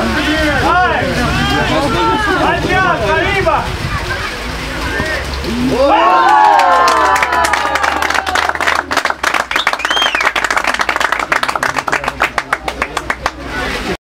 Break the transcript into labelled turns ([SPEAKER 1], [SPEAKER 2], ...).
[SPEAKER 1] Ай! Опять, Кариба!